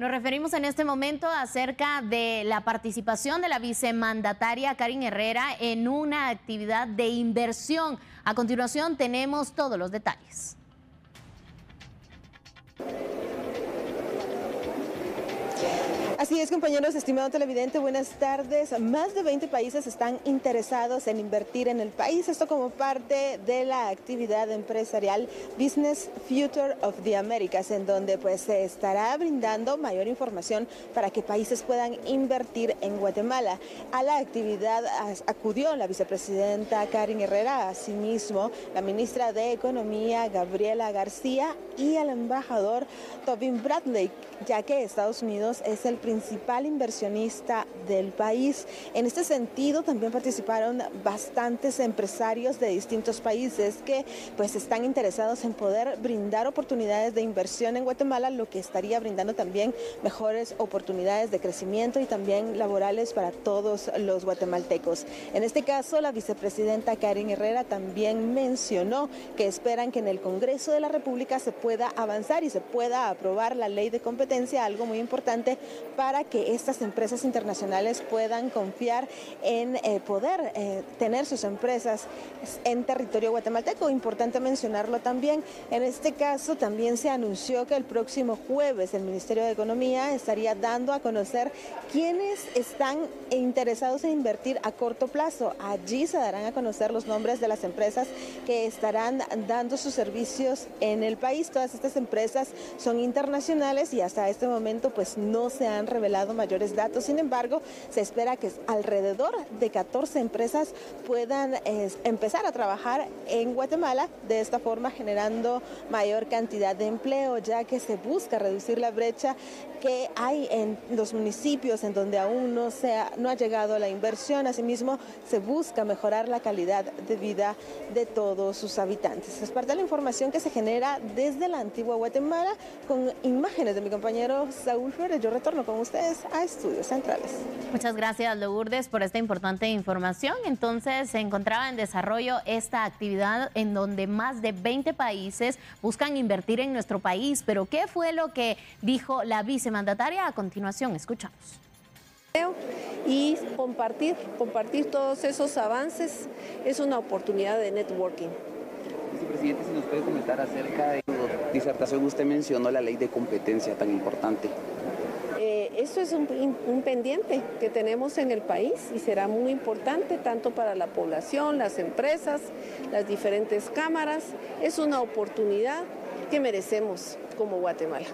Nos referimos en este momento acerca de la participación de la vicemandataria Karin Herrera en una actividad de inversión. A continuación tenemos todos los detalles. Así es, compañeros, estimado televidente, buenas tardes. Más de 20 países están interesados en invertir en el país, esto como parte de la actividad empresarial Business Future of the Americas, en donde pues se estará brindando mayor información para que países puedan invertir en Guatemala. A la actividad acudió la vicepresidenta Karin Herrera, asimismo la ministra de Economía Gabriela García y el embajador Tobin Bradley, ya que Estados Unidos es el principal inversionista del país. En este sentido, también participaron bastantes empresarios de distintos países que pues están interesados en poder brindar oportunidades de inversión en Guatemala, lo que estaría brindando también mejores oportunidades de crecimiento y también laborales para todos los guatemaltecos. En este caso, la vicepresidenta Karen Herrera también mencionó que esperan que en el Congreso de la República se pueda avanzar y se pueda aprobar la ley de competencia, algo muy importante para que estas empresas internacionales puedan confiar en eh, poder eh, tener sus empresas en territorio guatemalteco. Importante mencionarlo también. En este caso también se anunció que el próximo jueves el Ministerio de Economía estaría dando a conocer quiénes están interesados en invertir a corto plazo. Allí se darán a conocer los nombres de las empresas que estarán dando sus servicios en el país. Todas estas empresas son internacionales y hasta este momento pues no se han revelado mayores datos. Sin embargo, se espera que alrededor de 14 empresas puedan empezar a trabajar en Guatemala, de esta forma generando mayor cantidad de empleo, ya que se busca reducir la brecha que hay en los municipios en donde aún no, se ha, no ha llegado la inversión. Asimismo, se busca mejorar la calidad de vida de todos sus habitantes. Es parte de la información que se genera desde la antigua Guatemala con imágenes de mi compañero Saúl Flores. Yo retorno con ustedes a Estudios Centrales. Muchas gracias, Lourdes, por esta importante información. Entonces, se encontraba en desarrollo esta actividad en donde más de 20 países buscan invertir en nuestro país. Pero, ¿qué fue lo que dijo la vicemandataria? A continuación, escuchamos y compartir, compartir todos esos avances es una oportunidad de networking. Vicepresidente, si nos puede comentar acerca de su disertación, usted mencionó la ley de competencia tan importante. Eh, esto es un, un, pendiente que tenemos en el país y será muy importante tanto para la población, las empresas, las diferentes cámaras. Es una oportunidad que merecemos como Guatemala.